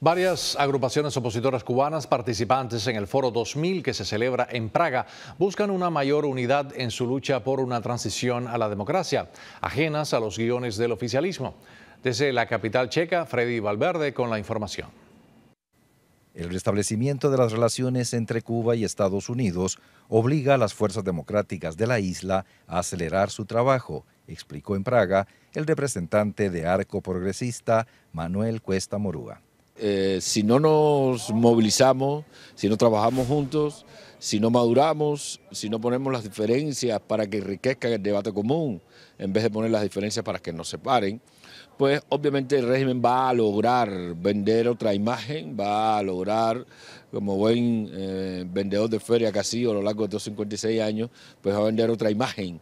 Varias agrupaciones opositoras cubanas participantes en el Foro 2000 que se celebra en Praga buscan una mayor unidad en su lucha por una transición a la democracia, ajenas a los guiones del oficialismo. Desde la capital checa, Freddy Valverde con la información. El restablecimiento de las relaciones entre Cuba y Estados Unidos obliga a las fuerzas democráticas de la isla a acelerar su trabajo, explicó en Praga el representante de Arco Progresista Manuel Cuesta Morúa. Eh, si no nos movilizamos, si no trabajamos juntos, si no maduramos, si no ponemos las diferencias para que enriquezca el debate común, en vez de poner las diferencias para que nos separen, pues obviamente el régimen va a lograr vender otra imagen, va a lograr, como buen eh, vendedor de feria que ha sido a lo largo de estos 56 años, pues va a vender otra imagen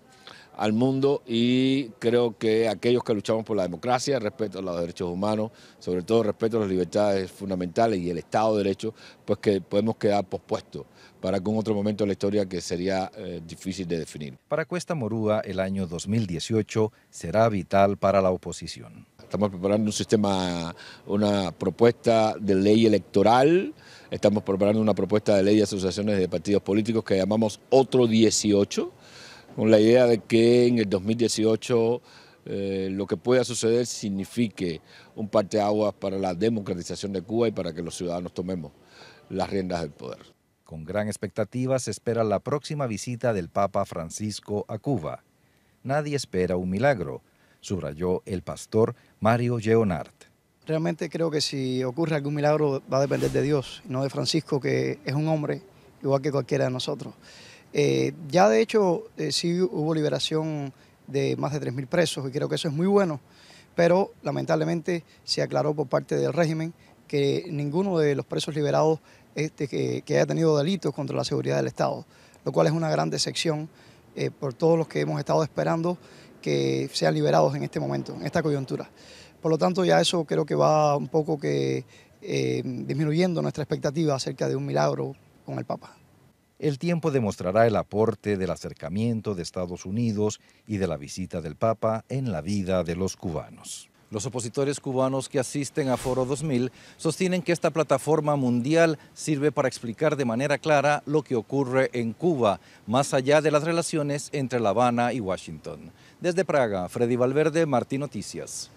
al mundo y creo que aquellos que luchamos por la democracia, respeto a los derechos humanos, sobre todo respeto a las libertades fundamentales y el Estado de Derecho, pues que podemos quedar pospuestos para algún otro momento de la historia que sería eh, difícil de definir. Para Cuesta Morúa, el año 2018 será vital para la oposición. Estamos preparando un sistema, una propuesta de ley electoral, estamos preparando una propuesta de ley de asociaciones de partidos políticos que llamamos Otro 18, con la idea de que en el 2018 eh, lo que pueda suceder signifique un parteaguas para la democratización de Cuba y para que los ciudadanos tomemos las riendas del poder. Con gran expectativa se espera la próxima visita del Papa Francisco a Cuba. Nadie espera un milagro, subrayó el pastor Mario Leonard. Realmente creo que si ocurre algún milagro va a depender de Dios, no de Francisco, que es un hombre igual que cualquiera de nosotros. Eh, ya de hecho eh, sí hubo liberación de más de 3.000 presos y creo que eso es muy bueno, pero lamentablemente se aclaró por parte del régimen que ninguno de los presos liberados este, que, haya tenido delitos contra la seguridad del Estado, lo cual es una gran decepción eh, por todos los que hemos estado esperando que sean liberados en este momento, en esta coyuntura. Por lo tanto, ya eso creo que va un poco que disminuyendo nuestra expectativa acerca de un milagro con el Papa. El tiempo demostrará el aporte del acercamiento de Estados Unidos y de la visita del Papa en la vida de los cubanos. Los opositores cubanos que asisten a Foro 2000 sostienen que esta plataforma mundial sirve para explicar de manera clara lo que ocurre en Cuba, más allá de las relaciones entre La Habana y Washington. Desde Praga, Freddy Valverde, Martín Noticias.